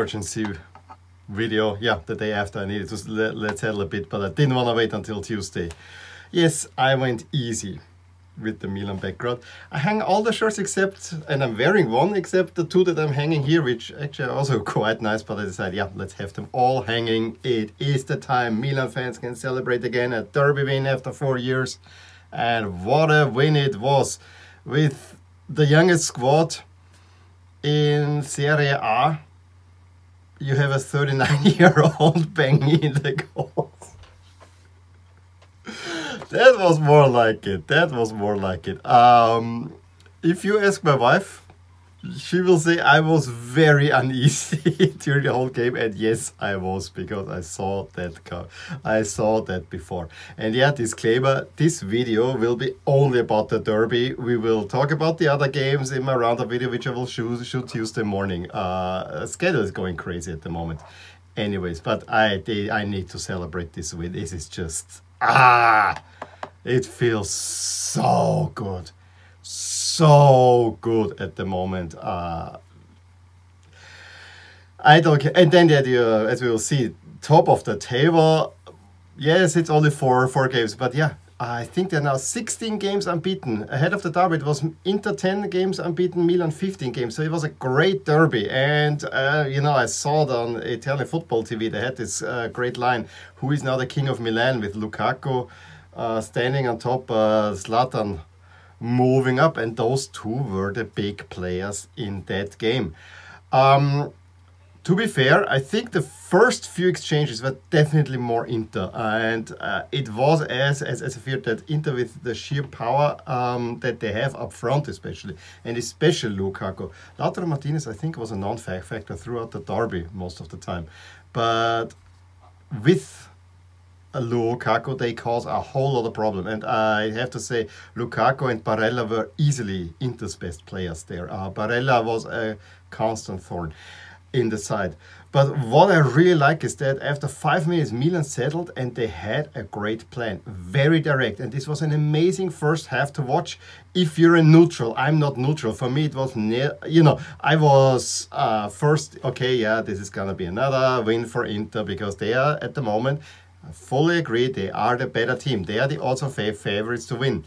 emergency video. Yeah, the day after I needed to let, let's settle a bit, but I didn't want to wait until Tuesday. Yes, I went easy with the Milan background. I hang all the shirts except, and I'm wearing one except the two that I'm hanging here, which actually are also quite nice, but I decided, yeah, let's have them all hanging. It is the time Milan fans can celebrate again a derby win after four years. And what a win it was with the youngest squad in Serie A. You have a 39 year old banging in the goals. that was more like it. That was more like it. Um, if you ask my wife, she will say I was very uneasy during the whole game, and yes, I was because I saw that car I saw that before. And yeah, disclaimer: this video will be only about the derby. We will talk about the other games in my roundup video, which I will shoot, shoot Tuesday morning. Uh, schedule is going crazy at the moment. Anyways, but I they, I need to celebrate this win. This is just ah, it feels so good so good at the moment. Uh, I don't care. And then that you, as we will see, top of the table. Yes, it's only four four games, but yeah, I think they're now 16 games unbeaten. Ahead of the derby, it was Inter 10 games unbeaten, Milan 15 games. So it was a great derby. And, uh, you know, I saw it on Italian football TV. They had this uh, great line Who is now the king of Milan with Lukaku uh, standing on top, uh, Zlatan moving up, and those two were the big players in that game. Um, to be fair, I think the first few exchanges were definitely more Inter, and uh, it was as, as as I feared that Inter with the sheer power um, that they have up front, especially, and especially Lukaku. Lautaro Martinez, I think, was a non-factor throughout the derby most of the time, but with Lukaku, they cause a whole lot of problem. And I have to say, Lukaku and Barella were easily Inter's best players there. Uh, Barella was a constant thorn in the side. But what I really like is that after five minutes, Milan settled and they had a great plan, very direct. And this was an amazing first half to watch. If you're a neutral, I'm not neutral. For me, it was, you know, I was uh, first, okay, yeah, this is going to be another win for Inter because they are at the moment I fully agree, they are the better team. They are the also favorites to win.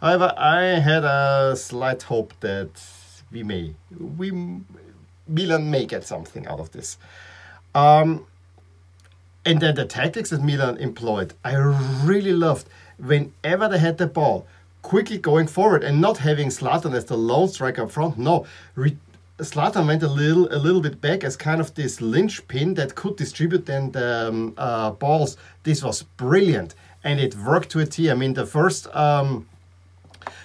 However, I had a slight hope that we may, we Milan may get something out of this. Um, and then the tactics that Milan employed, I really loved. Whenever they had the ball, quickly going forward and not having Zlatan as the lone striker up front. No, Zlatan went a little a little bit back as kind of this linchpin that could distribute then the um, uh, balls. This was brilliant, and it worked to a T. I mean, the first um,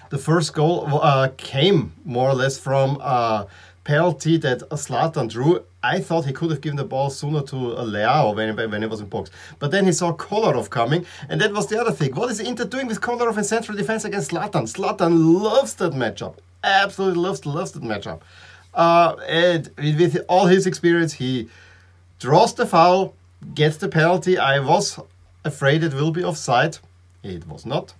the first goal uh, came more or less from a penalty that Zlatan drew. I thought he could have given the ball sooner to Leao when, when he was in box. But then he saw Kolarov coming, and that was the other thing. What is Inter doing with Kolarov in central defense against Zlatan? Zlatan loves that matchup. Absolutely loves, loves that matchup. Uh, and with all his experience, he draws the foul, gets the penalty. I was afraid it will be offside. It was not.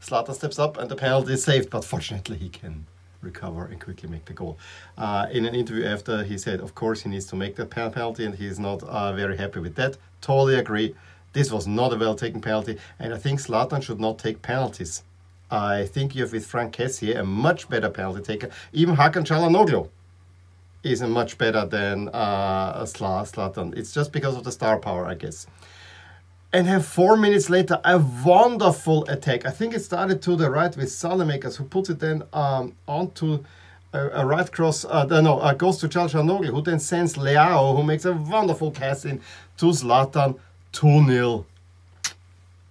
Zlatan steps up and the penalty is saved, but fortunately he can recover and quickly make the goal. Uh, in an interview after, he said, of course, he needs to make the penalty and he's not uh, very happy with that. Totally agree. This was not a well-taken penalty, and I think Zlatan should not take penalties. I think you have with Franck Kessié a much better penalty taker. Even Hakan Calhanoglu is a much better than uh, Zlatan. It's just because of the star power, I guess. And then four minutes later, a wonderful attack. I think it started to the right with Saelemaekers, who puts it then um, onto a, a, right cross. Uh, no, uh, goes to Calhanoglu, who then sends Leao, who makes a wonderful pass in to Zlatan. 2 0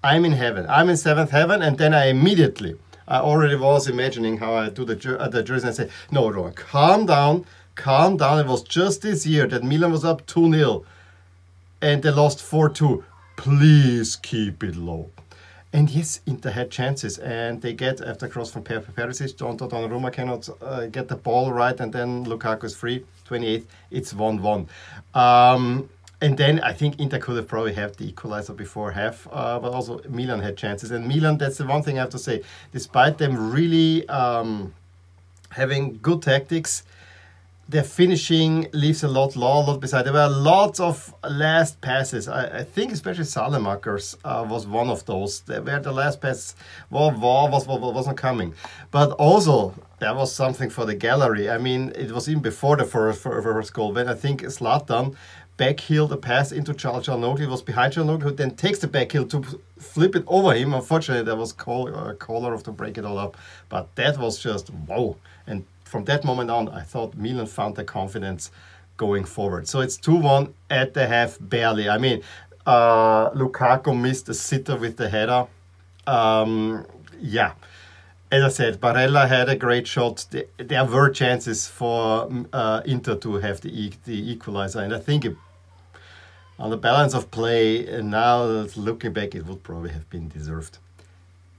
I'm in heaven. I'm in seventh heaven, and then I immediately, I already was imagining how I do the, uh, the jersey and say, no, no, calm down, calm down. It was just this year that Milan was up 2 0 and they lost 4 2. Please keep it low. And yes, Inter had chances, and they get after cross from per Perisic, Don Donnarumma cannot uh, get the ball right, and then Lukaku is free. 28, it's 1 1. Um, and then I think Inter could have probably had the equalizer before half, uh, but also Milan had chances. And Milan, that's the one thing I have to say, despite them really um, having good tactics, their finishing leaves a lot, lot, lot beside. There were lots of last passes. I, I think especially Saelemaekers uh, was one of those where the last pass was, was, was, wasn't coming. But also, that was something for the gallery. I mean, it was even before the first, first goal when I think Zlatan backheel the pass into Charles Calhanoglu. was behind Calhanoglu, who then takes the backheel to flip it over him. Unfortunately, there was call, uh, Kolarov to break it all up. But that was just wow. And from that moment on, I thought Milan found the confidence going forward. So it's 2-1 at the half, barely. I mean, uh, Lukaku missed a sitter with the header. Um, yeah, as I said, Barella had a great shot. There were chances for uh, Inter to have the, e the equalizer, and I think it, on the balance of play, and now looking back, it would probably have been deserved.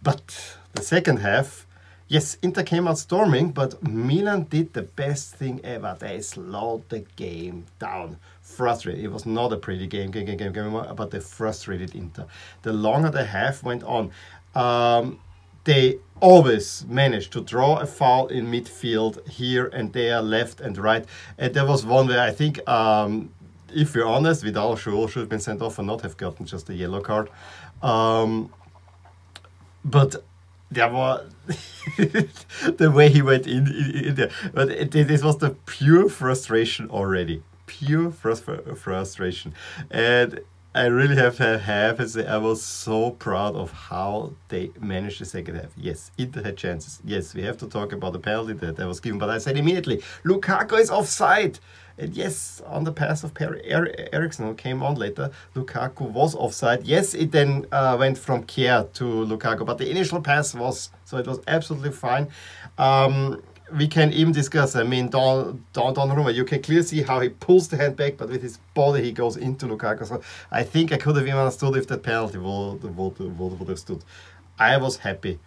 But the second half, Yes, Inter came out storming, but Milan did the best thing ever. They slowed the game down. Frustrated. It was not a pretty game, game, game, game, game but they frustrated Inter. The longer the half went on, um, they always managed to draw a foul in midfield here and there, left and right. And there was one where I think, um, if we're honest, Vidal should, should have been sent off and not have gotten just a yellow card. Um, but there were the way he went in, in, in there. But it, this was the pure frustration already. Pure frust frustration. And I really have to have to say I was so proud of how they managed the second half. Yes, Inter had chances. Yes, we have to talk about the penalty that, that was given. But I said immediately, Lukaku is offside. And yes, on the pass of Perry er Eriksen, who came on later, Lukaku was offside. Yes, it then uh, went from Kier to Lukaku, but the initial pass was, so it was absolutely fine. Um, we can even discuss, I mean, Don, Don, Donnarumma, you can clearly see how he pulls the hand back, but with his body he goes into Lukaku. So I think I could have even understood if that penalty would, would, would, would have stood. I was happy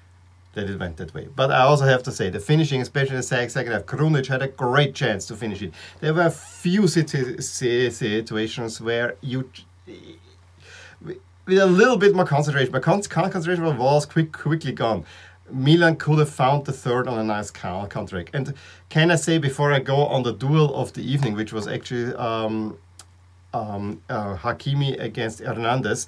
that it went that way. But I also have to say, the finishing, especially in the second half, Krunic had a great chance to finish it. There were a few situations where you, with a little bit more concentration, but concentration was quick, quickly gone. Milan could have found the third on a nice counter And can I say before I go on the duel of the evening, which was actually um, um, uh, Hakimi against Hernandez,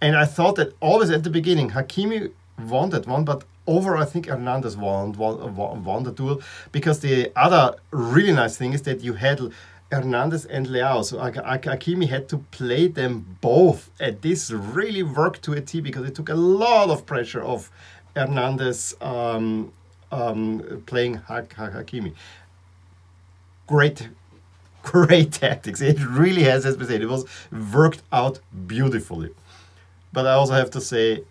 and I thought that always at the beginning Hakimi won that one, but over I think Hernandez won, won, won the duel because the other really nice thing is that you had Hernandez and Leao. So Hakimi had to play them both. And this really worked to a T because it took a lot of pressure off Hernandez um, um, playing Hakimi. Great, great tactics. It really has, as we said, it was worked out beautifully. But I also have to say,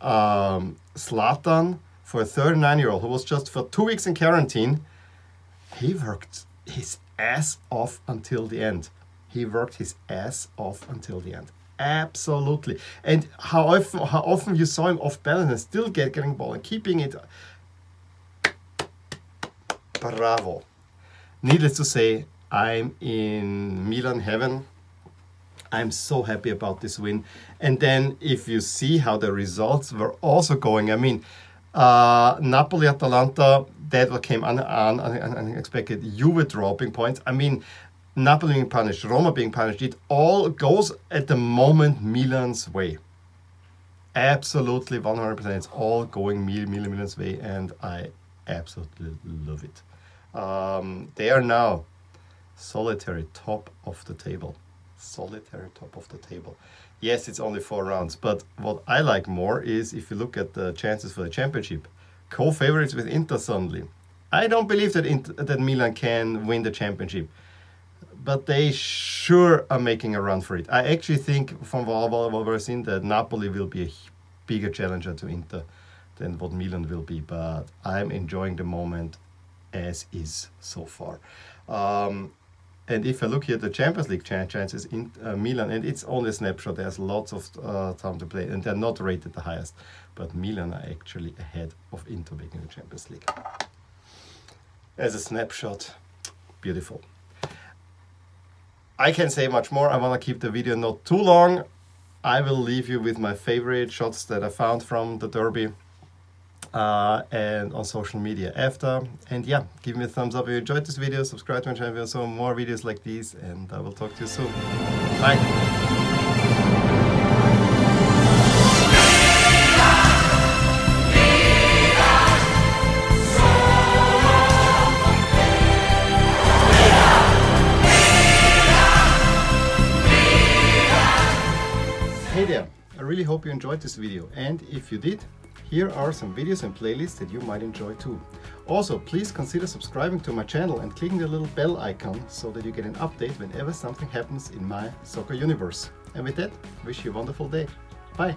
um, Zlatan, for a 39 year old who was just for two weeks in quarantine, he worked his ass off until the end. He worked his ass off until the end. Absolutely. And how often how often you saw him off balance and still get getting ball and keeping it. Bravo. Needless to say, I'm in Milan heaven. I'm so happy about this win. And then if you see how the results were also going, I mean, uh, Napoli, Atalanta, that came un, un, un, unexpected. Juve dropping points. I mean, Napoli being punished, Roma being punished. It all goes at the moment Milan's way. Absolutely 100%. It's all going Mil Milan Milan's way, and I absolutely love it. Um, they are now solitary top of the table solitary top of the table. Yes, it's only four rounds, but what I like more is if you look at the chances for the championship, co-favorites with Inter suddenly. I don't believe that Inter, that Milan can win the championship, but they sure are making a run for it. I actually think from what we've seen that Napoli will be a bigger challenger to Inter than what Milan will be, but I'm enjoying the moment as is so far. Um, and if I look here at the Champions League chances in uh, Milan, and it's only a snapshot, there's lots of uh, time to play, and they're not rated the highest. But Milan are actually ahead of Inter making the Champions League. As a snapshot, beautiful. I can say much more. I want to keep the video not too long. I will leave you with my favorite shots that I found from the Derby. uh, and on social media after. And yeah, give me a thumbs up if you enjoyed this video, subscribe to my channel for more videos like these, and I will talk to you soon. Bye. You enjoyed this video and if you did, here are some videos and playlists that you might enjoy too. Also, please consider subscribing to my channel and clicking the little bell icon so that you get an update whenever something happens in my soccer universe. And with that, wish you a wonderful day. Bye!